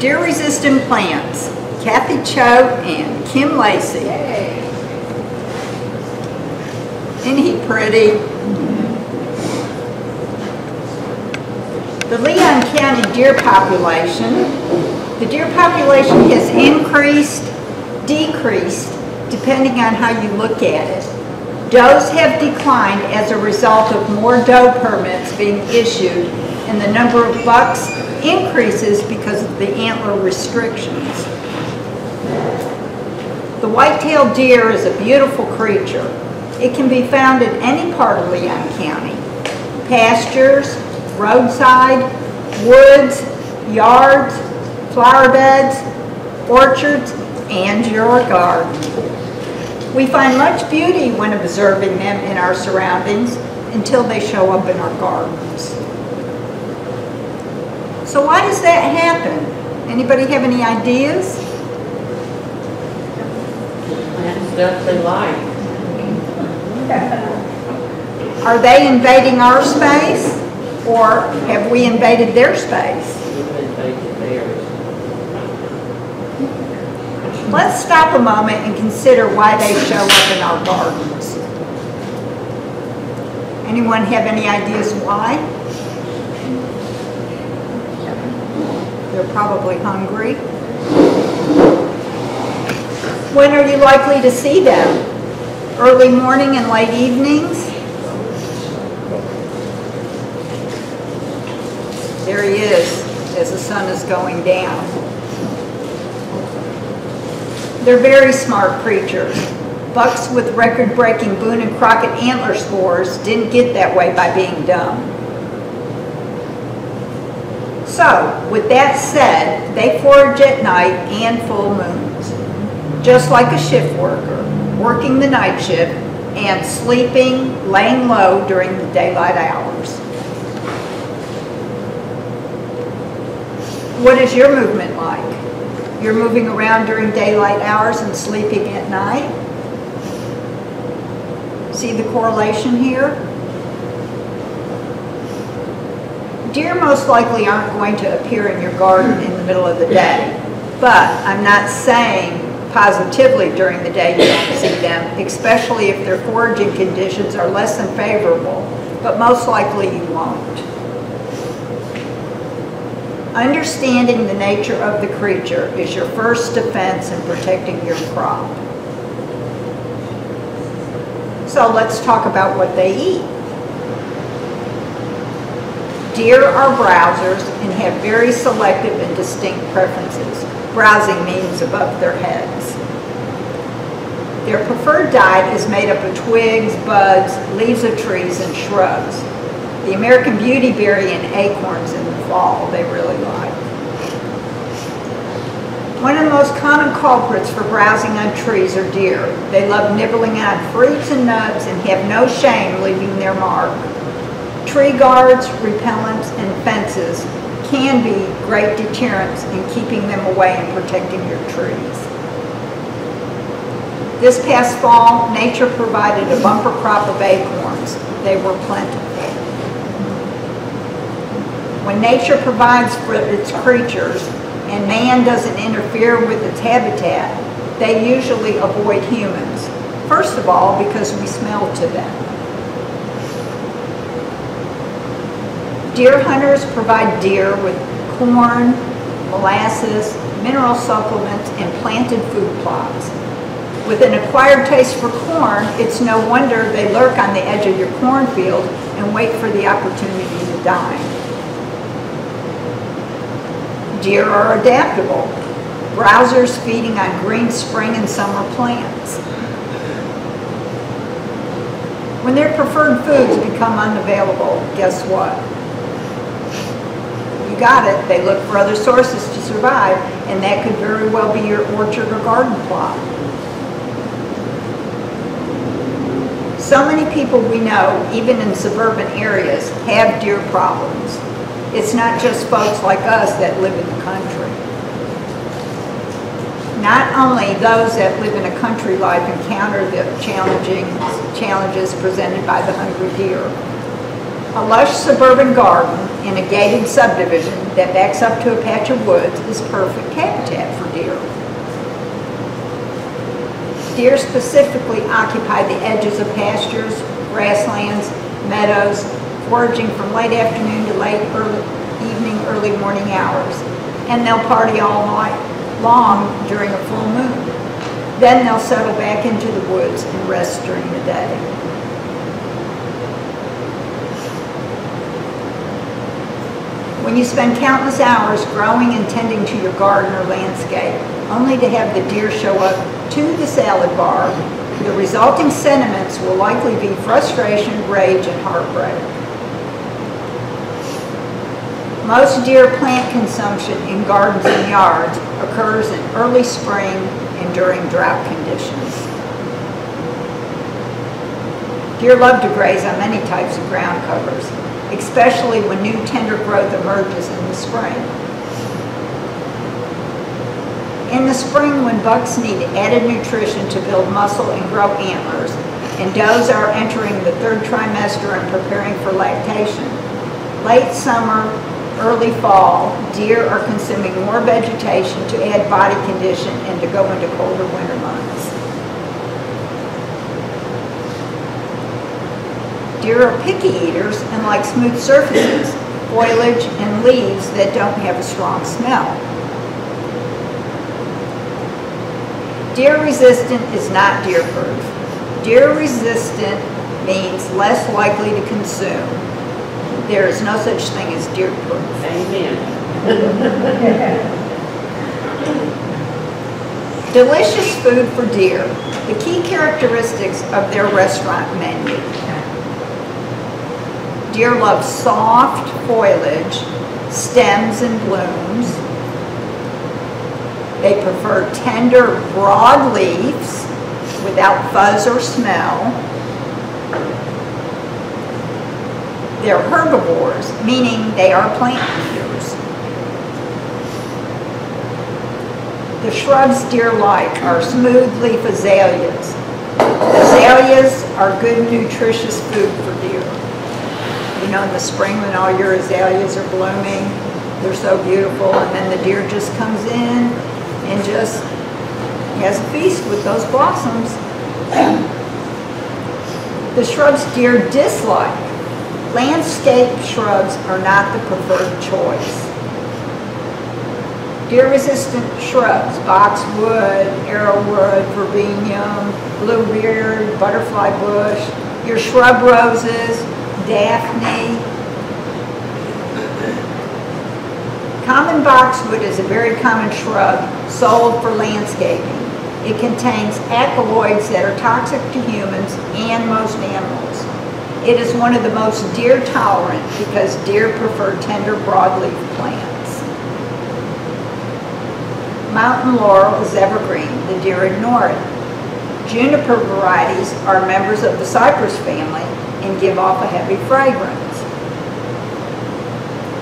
Deer resistant plants, Kathy Choate and Kim Lacey. Isn't he pretty? The Leon County deer population, the deer population has increased, decreased, depending on how you look at it. Does have declined as a result of more doe permits being issued and the number of bucks increases because of the antler restrictions. The white-tailed deer is a beautiful creature. It can be found in any part of Leon County. Pastures, roadside, woods, yards, flower beds, orchards, and your garden. We find much beauty when observing them in our surroundings until they show up in our gardens. So why does that happen? Anybody have any ideas? Plant stuff they like. Are they invading our space or have we invaded their space? We've been taking theirs. Let's stop a moment and consider why they show up in our gardens. Anyone have any ideas why? They're probably hungry. When are you likely to see them? Early morning and late evenings? There he is as the sun is going down. They're very smart creatures. Bucks with record-breaking Boone and Crockett antler scores didn't get that way by being dumb. So, with that said, they forage at night and full moons, just like a shift worker, working the night shift and sleeping, laying low during the daylight hours. What is your movement like? You're moving around during daylight hours and sleeping at night? See the correlation here? Deer most likely aren't going to appear in your garden in the middle of the day, but I'm not saying positively during the day you don't see them, especially if their foraging conditions are less than favorable, but most likely you won't. Understanding the nature of the creature is your first defense in protecting your crop. So let's talk about what they eat. Deer are browsers and have very selective and distinct preferences. Browsing means above their heads. Their preferred diet is made up of twigs, buds, leaves of trees, and shrubs. The American beautyberry and acorns in the fall they really like. One of the most common culprits for browsing on trees are deer. They love nibbling on fruits and nuts and have no shame leaving their mark. Tree guards, repellents, and fences can be great deterrents in keeping them away and protecting your trees. This past fall, nature provided a bumper crop of acorns. They were plentiful. When nature provides for its creatures and man doesn't interfere with its habitat, they usually avoid humans. First of all, because we smell to them. Deer hunters provide deer with corn, molasses, mineral supplements, and planted food plots. With an acquired taste for corn, it's no wonder they lurk on the edge of your cornfield and wait for the opportunity to dine. Deer are adaptable, browsers feeding on green spring and summer plants. When their preferred foods become unavailable, guess what? Got it, they look for other sources to survive, and that could very well be your orchard or garden plot. So many people we know, even in suburban areas, have deer problems. It's not just folks like us that live in the country. Not only those that live in a country life encounter the challenging challenges presented by the hungry deer. A lush suburban garden in a gated subdivision that backs up to a patch of woods is perfect habitat for deer. Deer specifically occupy the edges of pastures, grasslands, meadows, foraging from late afternoon to late early evening, early morning hours. And they'll party all night long during a full moon. Then they'll settle back into the woods and rest during the day. When you spend countless hours growing and tending to your garden or landscape, only to have the deer show up to the salad bar, the resulting sentiments will likely be frustration, rage, and heartbreak. Most deer plant consumption in gardens and yards occurs in early spring and during drought conditions. Deer love to graze on many types of ground covers, especially when new tender growth emerges in the spring. In the spring, when bucks need added nutrition to build muscle and grow antlers, and does are entering the third trimester and preparing for lactation, late summer, early fall, deer are consuming more vegetation to add body condition and to go into colder winter months. Deer are picky eaters and like smooth surfaces, foliage, and leaves that don't have a strong smell. Deer resistant is not deer proof. Deer resistant means less likely to consume. There is no such thing as deer proof. Amen. Delicious food for deer. The key characteristics of their restaurant menu. Deer love soft foliage, stems and blooms. They prefer tender, broad leaves without fuzz or smell. They're herbivores, meaning they are plant eaters. The shrubs deer like are smooth leaf azaleas. Azaleas are good nutritious food for deer. You know, in the spring when all your azaleas are blooming, they're so beautiful, and then the deer just comes in and just has a feast with those blossoms. The shrubs deer dislike. Landscape shrubs are not the preferred choice. Deer-resistant shrubs, boxwood, arrowwood, viburnum, bluebeard, butterfly bush, your shrub roses, daphne. Common boxwood is a very common shrub sold for landscaping. It contains alkaloids that are toxic to humans and most animals. It is one of the most deer tolerant because deer prefer tender broadleaf plants. Mountain laurel is evergreen. The deer ignore it. Juniper varieties are members of the cypress family and give off a heavy fragrance.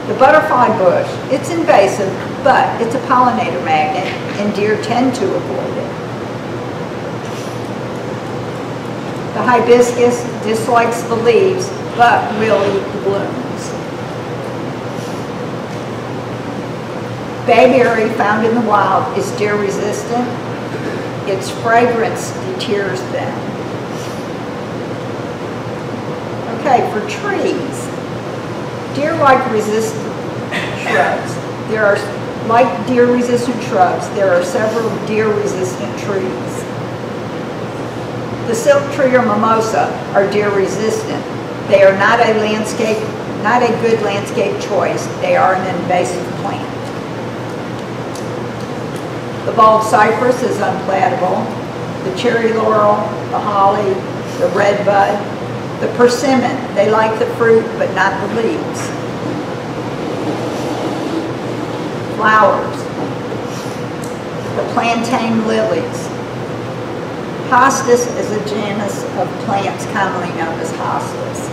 The butterfly bush, it's invasive, but it's a pollinator magnet and deer tend to avoid it. The hibiscus dislikes the leaves, but will eat the blooms. Bayberry found in the wild is deer resistant. Its fragrance deters them. Okay, for trees, deer like resistant shrubs. There are, like deer resistant shrubs, there are several deer resistant trees. The silk tree or mimosa are deer resistant. They are not a landscape, not a good landscape choice. They are an invasive plant. The bald cypress is unplantable. The cherry laurel, the holly, the redbud, the persimmon, they like the fruit but not the leaves. Flowers. The plantain lilies. Hostas is a genus of plants commonly known as hostas.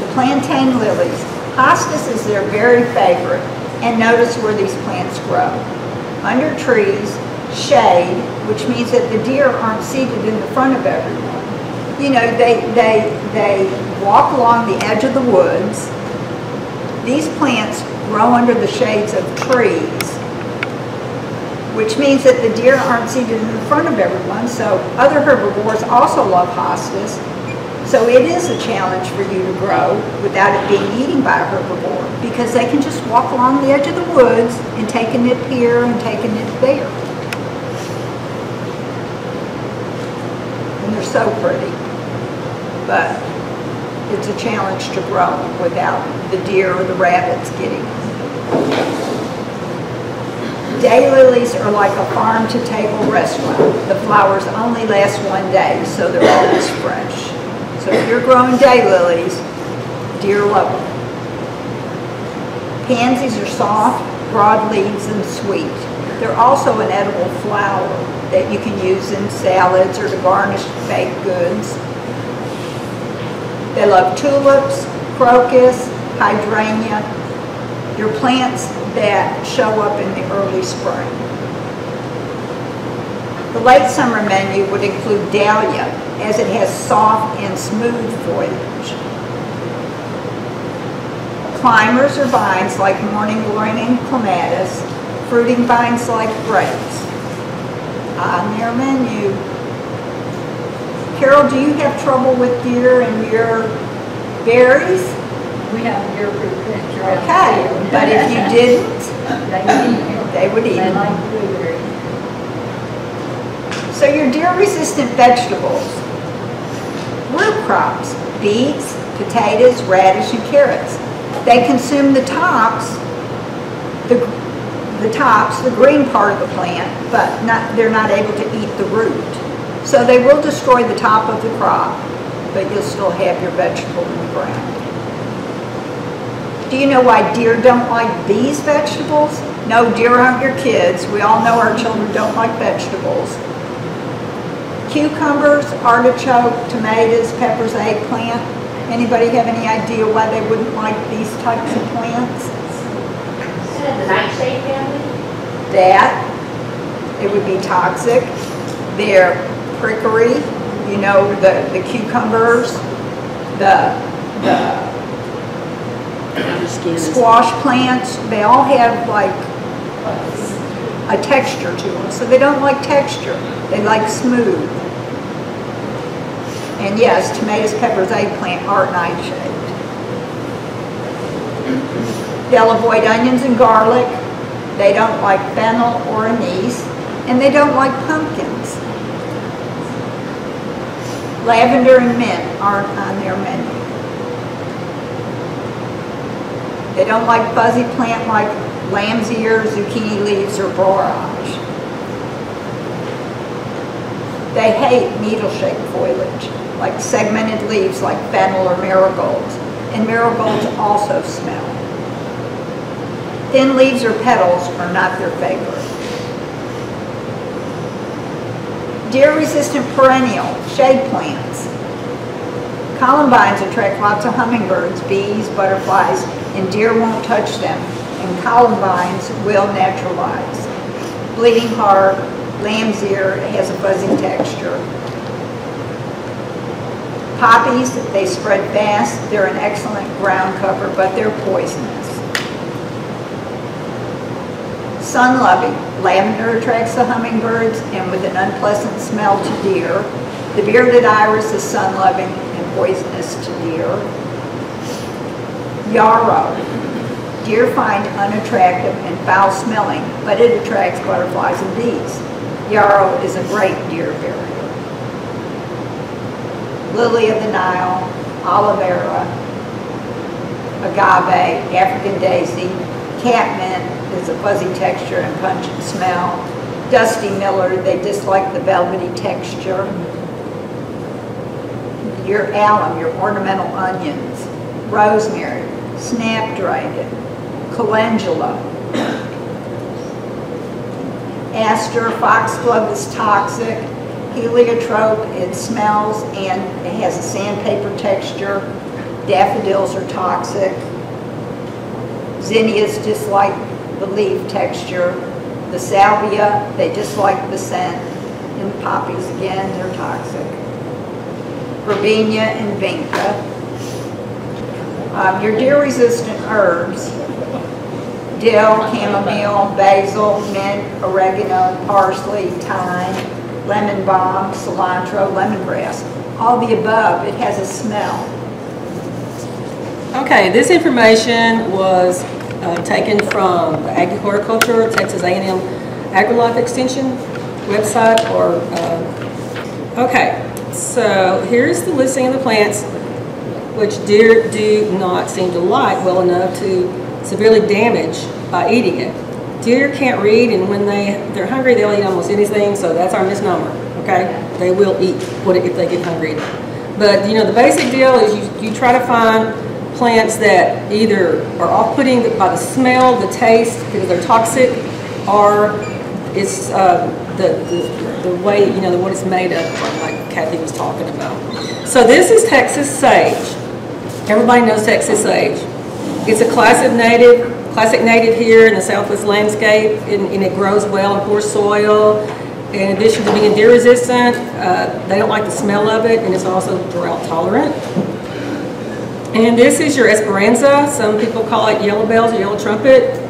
The plantain lilies. Hostas is their very favorite, and notice where these plants grow. Under trees, shade, which means that the deer aren't seated in the front of everyone. you know, they, they, they walk along the edge of the woods. These plants grow under the shades of trees, which means that the deer aren't seated in the front of everyone, so other herbivores also love hostas. So it is a challenge for you to grow without it being eaten by a herbivore, because they can just walk along the edge of the woods and take a nip here and take a nip there. And they're so pretty. But it's a challenge to grow without the deer or the rabbits getting. Daylilies are like a farm-to-table restaurant. The flowers only last one day, so they're always fresh. So if you're growing daylilies, deer love them. Pansies are soft, broad leaves and sweet. They're also an edible flower that you can use in salads or to garnish baked goods. They love tulips, crocus, hydrangea. They're plants that show up in the early spring. The late summer menu would include dahlia, as it has soft and smooth foliage. Climbers or vines like morning glory and clematis, fruiting vines like grapes. On their menu. Carol, do you have trouble with deer and your berries? We have deer fruit picture. Okay, but if you didn't, They eat them. they would eat They them. like blueberries. So your deer-resistant vegetables, root crops, beets, potatoes, radish, and carrots. They consume the tops, the, the tops, the green part of the plant, but not, they're not able to eat the root. So they will destroy the top of the crop, but you'll still have your vegetable in the ground. Do you know why deer don't like these vegetables? No, deer aren't your kids. We all know our children don't like vegetables. Cucumbers, artichoke, tomatoes, peppers, eggplant. Anybody have any idea why they wouldn't like these types of plants? The nightshade family? That, it would be toxic. They're prickly, you know, the, the cucumbers, the, the squash plants, they all have like a texture to them. So they don't like texture, they like smooth. And yes, tomatoes, peppers, eggplant are nightshade. They'll avoid onions and garlic. They don't like fennel or anise, and they don't like pumpkins. Lavender and mint aren't on their menu. They don't like fuzzy plant like lamb's ear, zucchini leaves, or borage. They hate needle-shaped foliage, like segmented leaves like fennel or marigolds, and marigolds also smell. Thin leaves or petals are not their favorite. Deer-resistant perennial, shade plants. Columbines attract lots of hummingbirds, bees, butterflies, and deer won't touch them, and columbines will naturalize. Bleeding heart, lamb's ear has a fuzzy texture. Poppies, they spread fast, they're an excellent ground cover, but they're poisonous. Sun-loving, lavender attracts the hummingbirds and with an unpleasant smell to deer. The bearded iris is sun-loving and poisonous to deer. Yarrow, deer find unattractive and foul-smelling, but it attracts butterflies and bees. Yarrow is a great deer barrier. Lily of the Nile, aloe vera, agave, African daisy, catmint is a fuzzy texture and pungent smell. Dusty miller, they dislike the velvety texture. Your allium, your ornamental onions, rosemary, snapdragon, calendula, aster, foxglove is toxic, heliotrope, it smells and it has a sandpaper texture, daffodils are toxic, zinnias dislike the leaf texture, the salvia, they dislike the scent, and the poppies, again, they're toxic. verbena, and vinca. Um, Your deer-resistant herbs, dill, chamomile, basil, mint, oregano, parsley, thyme, lemon balm, cilantro, lemongrass. All the above, it has a smell. Okay, this information was uh, taken from the Agriculture, Texas A&M AgriLife Extension website or, uh, okay, so here's the listing of the plants which deer do not seem to like well enough to severely damage by eating it. Deer can't read and when they, they're hungry, they'll eat almost anything, so that's our misnomer, okay? They will eat what if they get hungry. But, you know, the basic deal is you, you try to find plants that either are off-putting by the smell, the taste, because they're toxic, or it's uh, the, the, the way, you know, the what it's made of, like Kathy was talking about. So this is Texas sage. Everybody knows Texas sage. It's a classic native, classic native here in the southwest landscape, and, and it grows well in poor soil. In addition to being deer resistant, uh, they don't like the smell of it, and it's also drought tolerant. And this is your Esperanza. Some people call it yellow bells or yellow trumpet.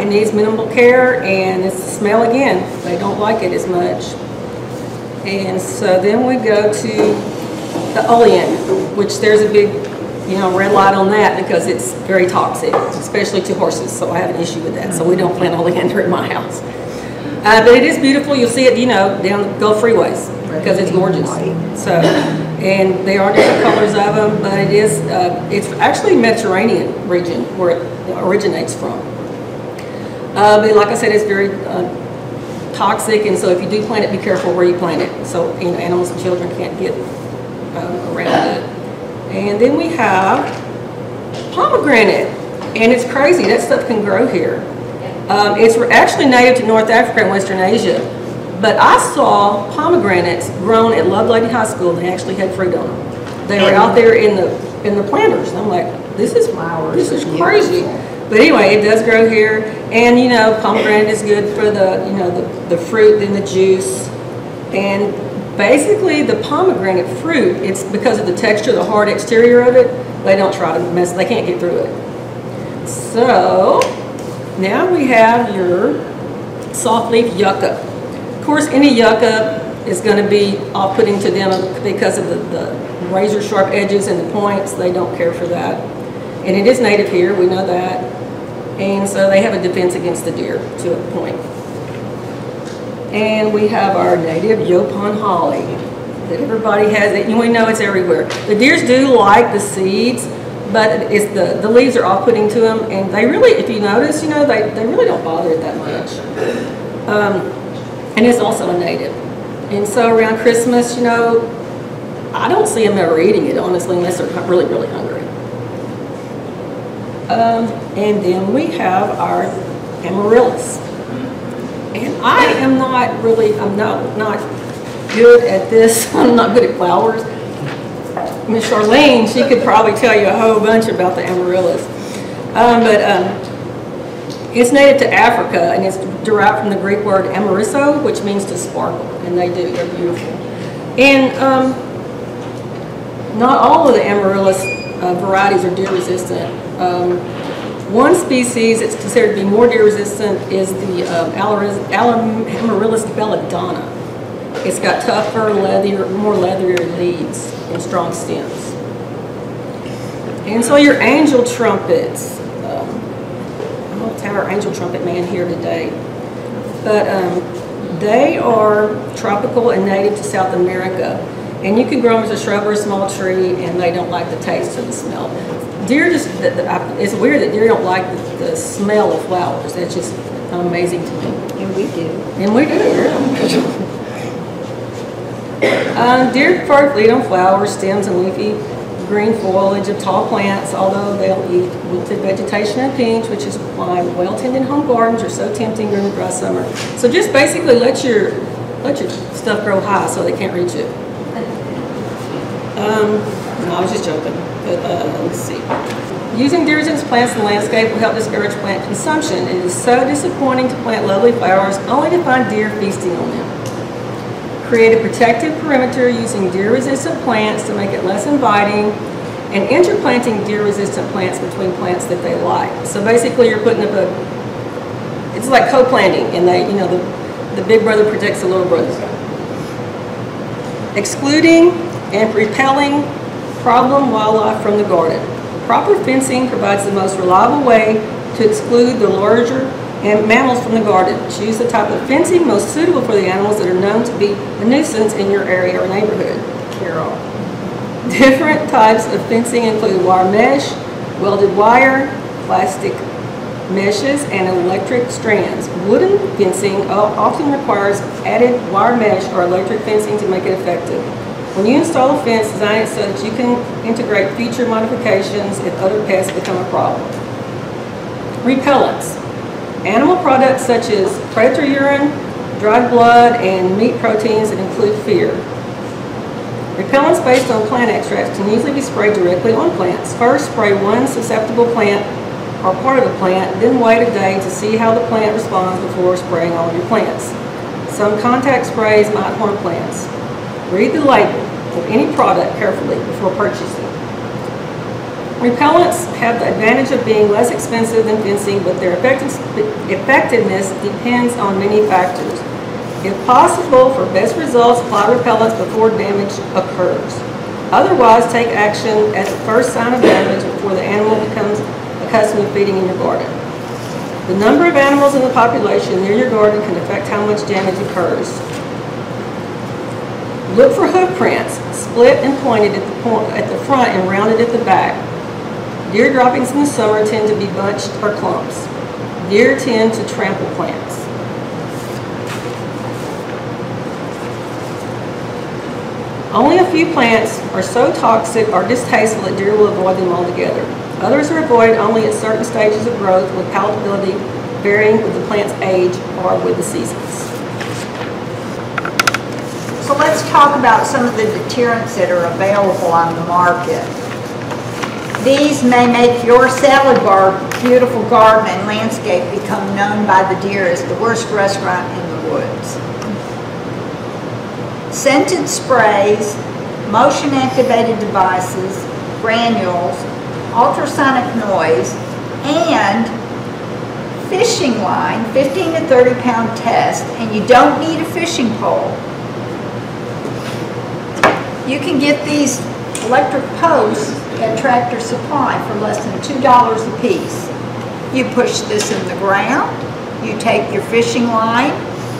It needs minimal care, and it's the smell again. They don't like it as much. And so then we go to the olean, which there's a big, you know, red light on that because it's very toxic, especially to horses. So I have an issue with that. So we don't plant oleander in my house. Uh, but it is beautiful. You'll see it, you know, down the Gulf freeways because it's gorgeous. So, and they are different colors of them, but it is, uh, it's actually Mediterranean region where it originates from. Uh, but like I said, it's very uh, toxic, and so if you do plant it, be careful where you plant it. So, you know, animals and children can't get um, around it. And then we have pomegranate, and it's crazy. That stuff can grow here. Um, it's actually native to North Africa and Western Asia. But I saw pomegranates grown at Lovelady High School. They actually had fruit on them. They were out there in the in the planters. And I'm like, this is Flowers This is crazy. But anyway, it does grow here, and you know, pomegranate is good for the you know the, the fruit and the juice, and basically the pomegranate fruit. It's because of the texture, the hard exterior of it. They don't try to mess. They can't get through it. So now we have your soft leaf yucca. Of course, any yucca is going to be off-putting to them because of the, the razor sharp edges and the points. They don't care for that. And it is native here, we know that. And so they have a defense against the deer to a point. And we have our native Yaupon holly that everybody has. It. We know it's everywhere. The deers do like the seeds, but it's the, the leaves are off-putting to them. And they really, if you notice, you know, they, they really don't bother it that much. Um, and it's also a native. And so around Christmas, you know, I don't see them ever eating it, honestly, unless they're really, really hungry. Um, and then we have our amaryllis. And I am not really, I'm not, not good at this. I'm not good at flowers. Miss Charlene, she could probably tell you a whole bunch about the amaryllis. Um, but um, it's native to Africa and it's derived from the Greek word amarisso, which means to sparkle, and they do, they're beautiful. And um, not all of the amaryllis uh, varieties are deer resistant. Um, one species that's considered to be more deer resistant is the um, Amaryllis belladonna. It's got tougher, leather, more leathery leaves and strong stems. And so your angel trumpets, um, I don't have our angel trumpet man here today, but um, they are tropical and native to South America. And you can grow them as a shrub or a small tree, and they don't like the taste or the smell. Deer just, th- th- I- it's weird that deer don't like the, the smell of flowers. That's just amazing to me. And we do. And we do, yeah. Uh, deer prefer feed on flowers, stems, and leafy green foliage of tall plants, although they'll eat wilted vegetation and pinch, which is why well-tended home gardens are so tempting during the dry summer. So just basically let your, let your stuff grow high so they can't reach it. Um, no, I was just joking, but, uh, let's see. Using deer resistant plants in the landscape will help discourage plant consumption. It is so disappointing to plant lovely flowers only to find deer feasting on them. Create a protective perimeter using deer-resistant plants to make it less inviting, and interplanting deer-resistant plants between plants that they like. So basically, you're putting up a, it's like co-planting, and they, you know, the, the big brother protects the little brother. Excluding and repelling problem wildlife from the garden. Proper fencing provides the most reliable way to exclude the larger and mammals from the garden. Choose the type of fencing most suitable for the animals that are known to be a nuisance in your area or neighborhood. Carol. Different types of fencing include wire mesh, welded wire, plastic meshes, and electric strands. Wooden fencing often requires added wire mesh or electric fencing to make it effective. When you install a fence, design it so that you can integrate feature modifications if other pests become a problem. Repellents. Animal products such as predator urine, dried blood, and meat proteins that include fear. Repellents based on plant extracts can usually be sprayed directly on plants. First, spray one susceptible plant or part of the plant, then wait a day to see how the plant responds before spraying all your plants. Some contact sprays might harm plants. Read the label of any product carefully before purchasing. Repellents have the advantage of being less expensive than fencing, but their effectiveness depends on many factors. If possible, for best results, apply repellents before damage occurs. Otherwise, take action at the first sign of damage before the animal becomes accustomed to feeding in your garden. The number of animals in the population near your garden can affect how much damage occurs. Look for hoof prints, split and pointed at the point, at the front and rounded at the back. Deer droppings in the summer tend to be bunched or clumps. Deer tend to trample plants. Only a few plants are so toxic or distasteful that deer will avoid them altogether. Others are avoided only at certain stages of growth with palatability varying with the plant's age or with the seasons. So let's talk about some of the deterrents that are available on the market. These may make your salad bar, beautiful garden and landscape become known by the deer as the worst restaurant in the woods. Scented sprays, motion-activated devices, granules, ultrasonic noise, and fishing line, 15 to 30 pound test, and you don't need a fishing pole. You can get these electric posts at Tractor Supply for less than $2 a piece. You push this in the ground, you take your fishing line,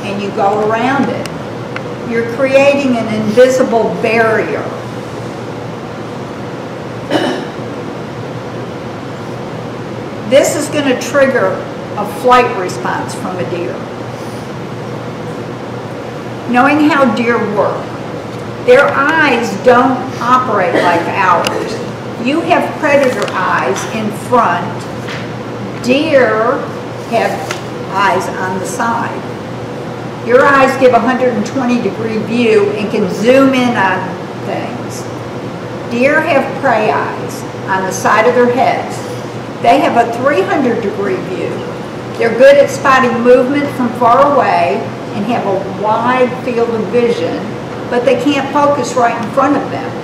and you go around it. You're creating an invisible barrier. This is going to trigger a flight response from a deer. Knowing how deer work, their eyes don't operate like ours. You have predator eyes in front. Deer have eyes on the side. Your eyes give a 120 degree view and can zoom in on things. Deer have prey eyes on the side of their heads. They have a 300 degree view. They're good at spotting movement from far away and have a wide field of vision, but they can't focus right in front of them.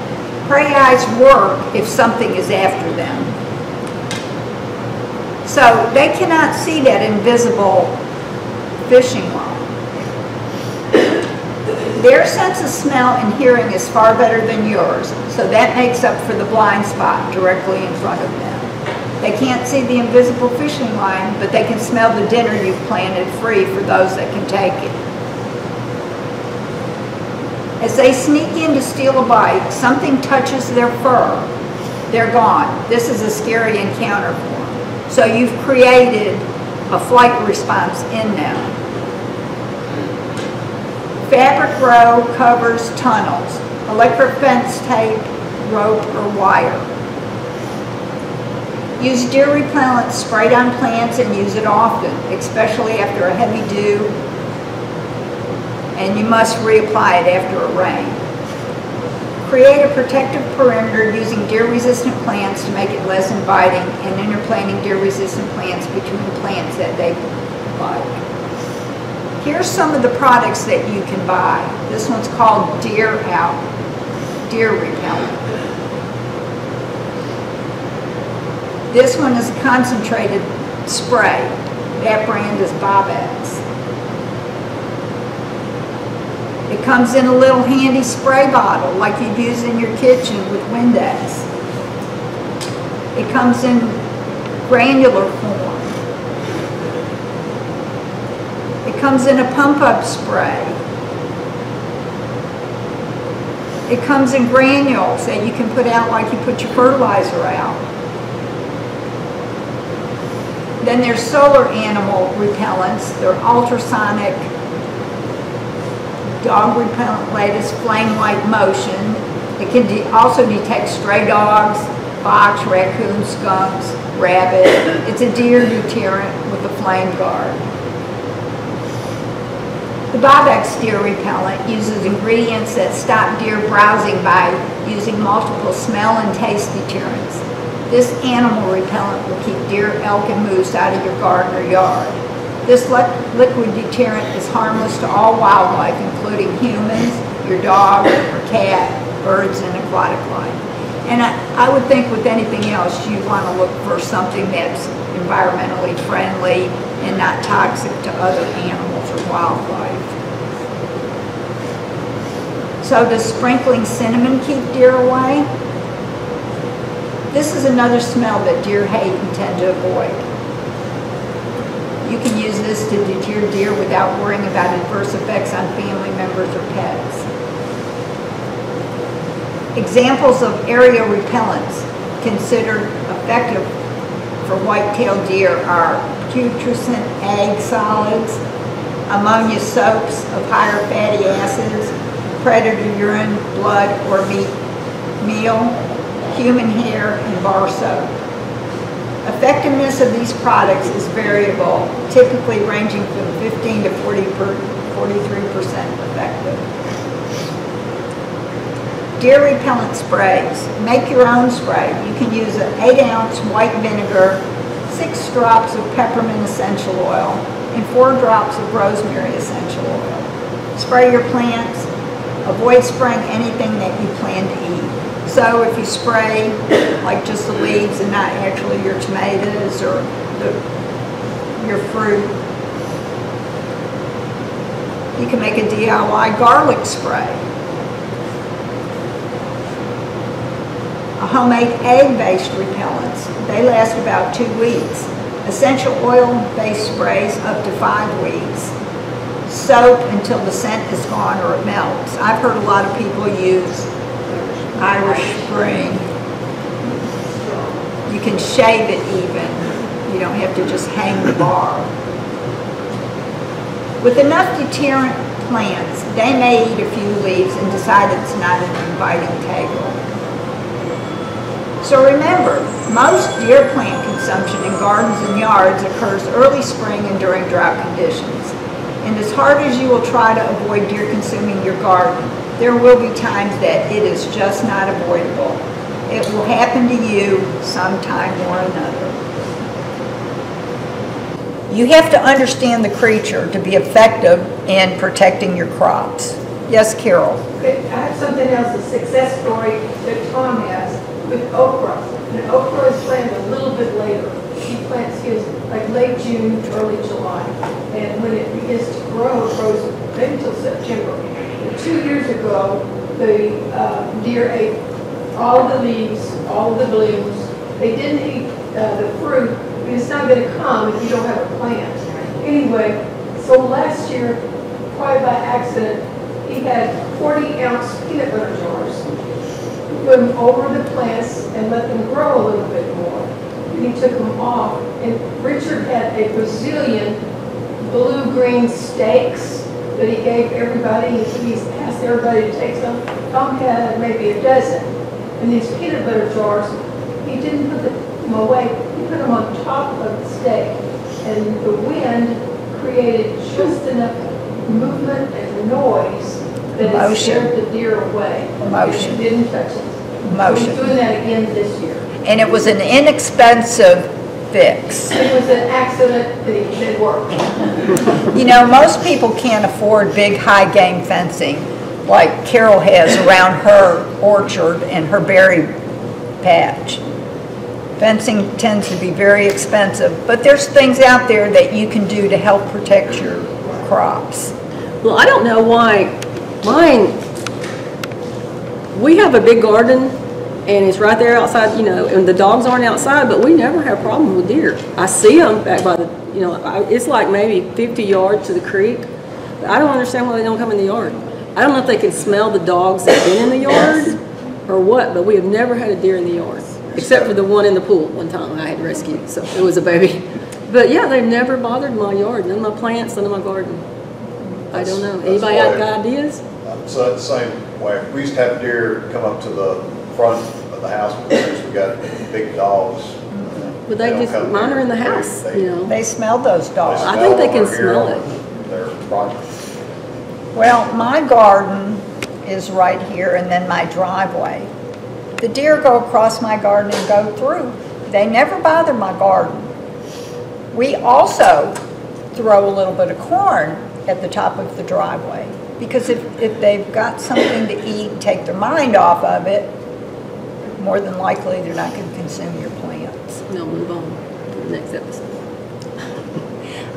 Prey eyes work if something is after them. So they cannot see that invisible fishing line. Their sense of smell and hearing is far better than yours, so that makes up for the blind spot directly in front of them. They can't see the invisible fishing line, but they can smell the dinner you've planted free for those that can take it. As they sneak in to steal a bite, something touches their fur. They're gone. This is a scary encounter for them. So you've created a flight response in them. Fabric row covers tunnels, electric fence tape, rope, or wire. Use deer repellent sprayed on plants and use it often, especially after a heavy dew, and you must reapply it after a rain. Create a protective perimeter using deer-resistant plants to make it less inviting and interplanting deer-resistant plants between plants that they like. Here's some of the products that you can buy. This one's called Deer Out, Deer Repellent. This one is a concentrated spray. That brand is Bobbex. It comes in a little handy spray bottle like you'd use in your kitchen with Windex. It comes in granular form. It comes in a pump-up spray. It comes in granules that you can put out like you put your fertilizer out. Then there's solar animal repellents. They're ultrasonic dog repellent latest flame light motion. It can de- also detect stray dogs, fox, raccoon, skunks, rabbit. It's a deer deterrent with a flame guard. The Bobbex deer repellent uses ingredients that stop deer browsing by using multiple smell and taste deterrents. This animal repellent will keep deer, elk, and moose out of your garden or yard. This li- liquid deterrent is harmless to all wildlife, including humans, your dog or cat, birds, and aquatic life. And I, I would think with anything else, you want to look for something that's environmentally friendly and not toxic to other animals or wildlife. So does sprinkling cinnamon keep deer away? This is another smell that deer hate and tend to avoid. You can use this to deter deer without worrying about adverse effects on family members or pets. Examples of area repellents considered effective for white-tailed deer are putrescent egg solids, ammonia soaps of higher fatty acids, predator urine, blood, or meat, meal, human hair, and bar soap. Effectiveness of these products is variable, typically ranging from 15 to 40 per, 43% effective. Deer repellent sprays. Make your own spray. You can use an 8 ounce white vinegar, 6 drops of peppermint essential oil, and 4 drops of rosemary essential oil. Spray your plants. Avoid spraying anything that you plan to eat. So if you spray like just the leaves and not actually your tomatoes or the, your fruit, you can make a DIY garlic spray. A homemade egg-based repellents, they last about two weeks. Essential oil-based sprays up to five weeks. Soap until the scent is gone or it melts. I've heard a lot of people use Irish Spring. You can shave it even. You don't have to just hang the bar. With enough deterrent plants, they may eat a few leaves and decide it's not an inviting table. So remember, most deer plant consumption in gardens and yards occurs early spring and during drought conditions. And as hard as you will try to avoid deer consuming your garden, there will be times that it is just not avoidable. It will happen to you sometime or another. You have to understand the creature to be effective in protecting your crops. Yes, Carol? I have something else, a success story that Tom has with okra. And okra is planted a little bit later. He plants his like late June, early July. And when it begins to grow, it grows maybe until September. Two years ago, the uh, deer ate all the leaves, all the blooms. They didn't eat uh, the fruit, it's not gonna come if you don't have a plant. Anyway, so last year, probably by accident, he had 40 ounce peanut butter jars. Put them over the plants and let them grow a little bit more. And he took them off, and Richard had a Brazilian blue-green stakes that he gave everybody, he's asked everybody to take some. Tom had maybe a dozen. And these peanut butter jars, he didn't put them away, he put them on top of the stake. And the wind created just enough movement and noise that it Motion. scared the deer away. Motion. And it didn't touch it. Motion. We're doing that again this year. And it was an inexpensive fix. It was an accident, that it didn't work. You know, most people can't afford big, high-game fencing like Carol has around her orchard and her berry patch. Fencing tends to be very expensive, but there's things out there that you can do to help protect your crops. Well, I don't know why, mine, we have a big garden, and it's right there outside, you know, and the dogs aren't outside, but we never have problem with deer. I see them back by the, you know, I- it's like maybe 50 yards to the creek. I don't understand why they don't come in the yard. I don't know if they can smell the dogs that have been in the yard or what, but we have never had a deer in the yard, except for the one in the pool one time I had rescued, so it was a baby. But yeah, they've never bothered my yard, none of my plants, none of my garden. I don't know. That's- Anybody got ideas? So the same way, we used to have deer come up to the front of the house because we got big dogs. But they don't just, come mine are in the house, they- you know. They smell those dogs. I think they can them or smell them. it. They're. Well, my garden is right here and then my driveway. The deer go across my garden and go through. They never bother my garden. We also throw a little bit of corn at the top of the driveway because if, if they've got something to eat, take their mind off of it, more than likely they're not going to consume your plants. No, move on to the next episode.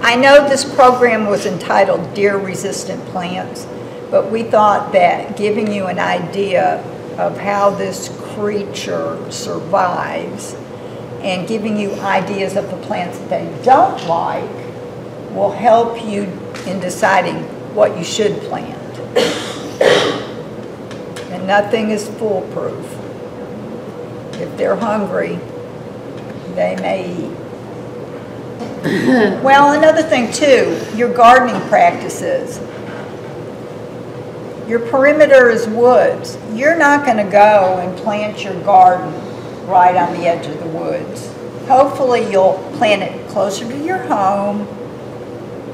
I know this program was entitled Deer Resistant Plants, but we thought that giving you an idea of how this creature survives and giving you ideas of the plants that they don't like will help you in deciding what you should plant. And nothing is foolproof. If they're hungry, they may eat. Well, another thing too, your gardening practices. Your perimeter is woods. You're not gonna go and plant your garden right on the edge of the woods. Hopefully, you'll plant it closer to your home,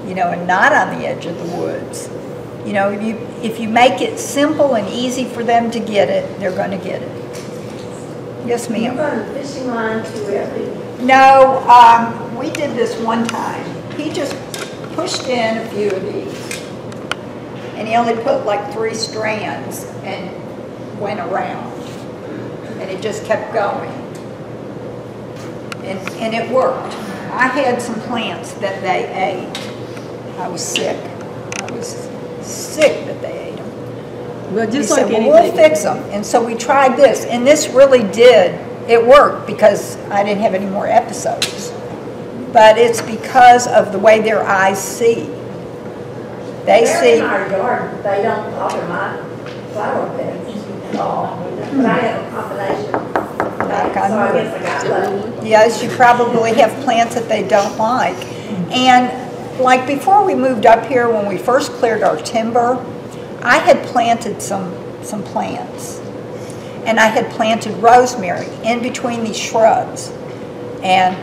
you know, and not on the edge of the woods. You know, if you, if you make it simple and easy for them to get it, they're gonna get it. Yes, You ma'am? fishing line to every, No, um, we did this one time. He just pushed in a few of these. And he only put like three strands and went around. And it just kept going. And, and it worked. I had some plants that they ate. I was sick. I was sick that they ate them. But just We like said, anything. well, we'll fix them. And so we tried this, and this really did, it worked because I didn't have any more episodes. But it's because of the way their eyes see. They they're see, in our yard, they don't bother my flower beds at all. But I have a combination. So on I wood. guess I got lucky. yes, you probably have plants that they don't like. And like before we moved up here, when we first cleared our timber, I had planted some, some plants. And I had planted rosemary in between these shrubs. And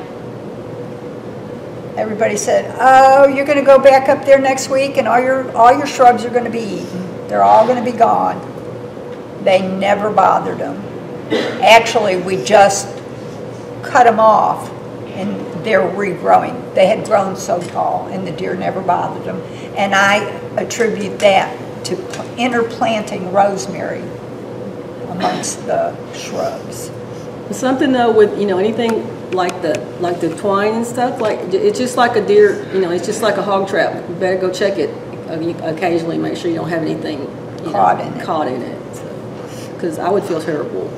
everybody said, oh, you're gonna go back up there next week and all your, all your shrubs are gonna be eaten. They're all gonna be gone. They never bothered them. Actually, we just cut them off and they're regrowing. They had grown so tall and the deer never bothered them. And I attribute that to interplanting rosemary amongst the shrubs. Something though with, you know, anything like the, like the twine and stuff, like, it's just like a deer, you know, it's just like a hog trap. You better go check it uh, occasionally, make sure you don't have anything, you know, Caught in it. Caught in it, because I would feel terrible.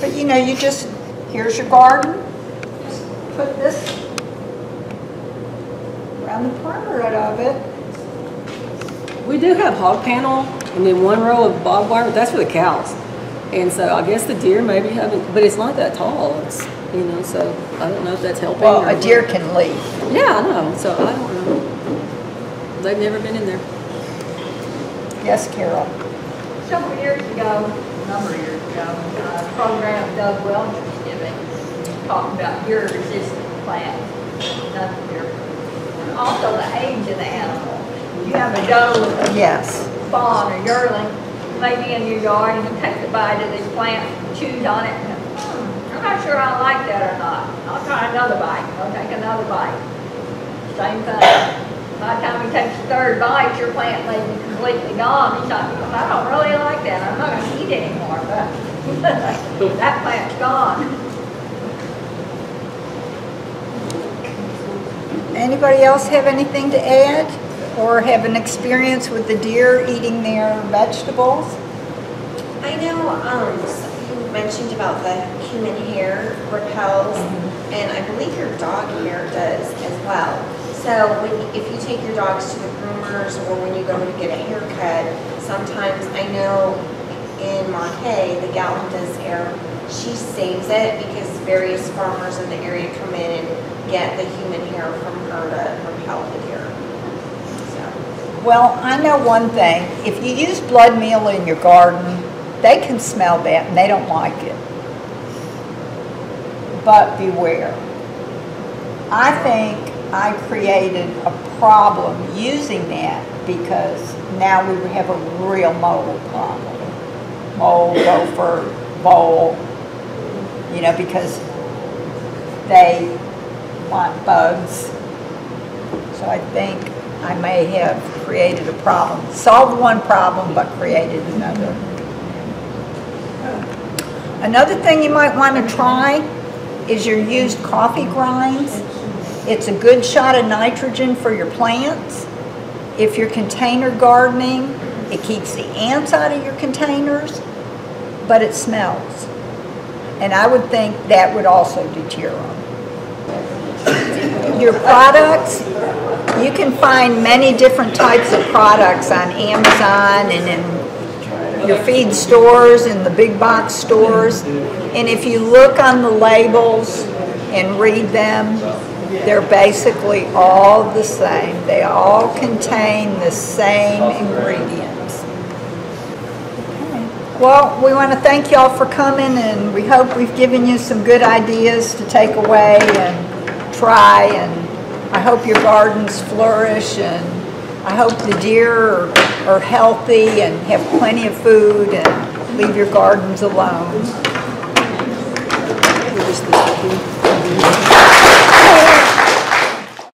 But you know, you just, here's your garden, just put this around the perimeter of it. We do have hog panel and then one row of barbed wire, but that's for the cows. And so I guess the deer maybe haven't, but it's not that tall, it's, you know, so I don't know if that's helping. Well, a deer what. can leave. Yeah, I know, so I don't know. They've never been in there. Yes, Carol? Several years ago, a number of years ago, a program Doug Welch was giving, talking about deer resistant plants, nothing deer. And also the age of the animal. Have a doe, Yes. fawn, or yearling, maybe in your yard, and you take a bite of this plant, chews on it, and, hmm, I'm not sure I like that or not. I'll try another bite, I'll take another bite. Same thing. By the time he takes the third bite, your plant may be completely gone. He's because I don't really like that, I'm not gonna eat anymore, but that plant's gone. Anybody else have anything to add? Or have an experience with the deer eating their vegetables? I know, um, you mentioned about the human hair repels, and I believe your dog hair does as well. So when, if you take your dogs to the groomers, or when you go to get a haircut, sometimes, I know in Marquay, the gal who does hair, she saves it because various farmers in the area come in and get the human hair from her to repel the Well, I know one thing, if you use blood meal in your garden, they can smell that and they don't like it. But beware. I think I created a problem using that because now we have a real mold problem. Mold, gopher, vole, you know, because they want bugs. So I think I may have created a problem, solved one problem, but created another. Another thing you might want to try is your used coffee grinds. It's a good shot of nitrogen for your plants. If you're container gardening, it keeps the ants out of your containers, but it smells. And I would think that would also deter them. Your products, you can find many different types of products on Amazon and in your feed stores and the big box stores. And if you look on the labels and read them, they're basically all the same. They all contain the same ingredients. Well, we want to thank y'all for coming and we hope we've given you some good ideas to take away and try and I hope your gardens flourish and I hope the deer are, are healthy and have plenty of food and leave your gardens alone.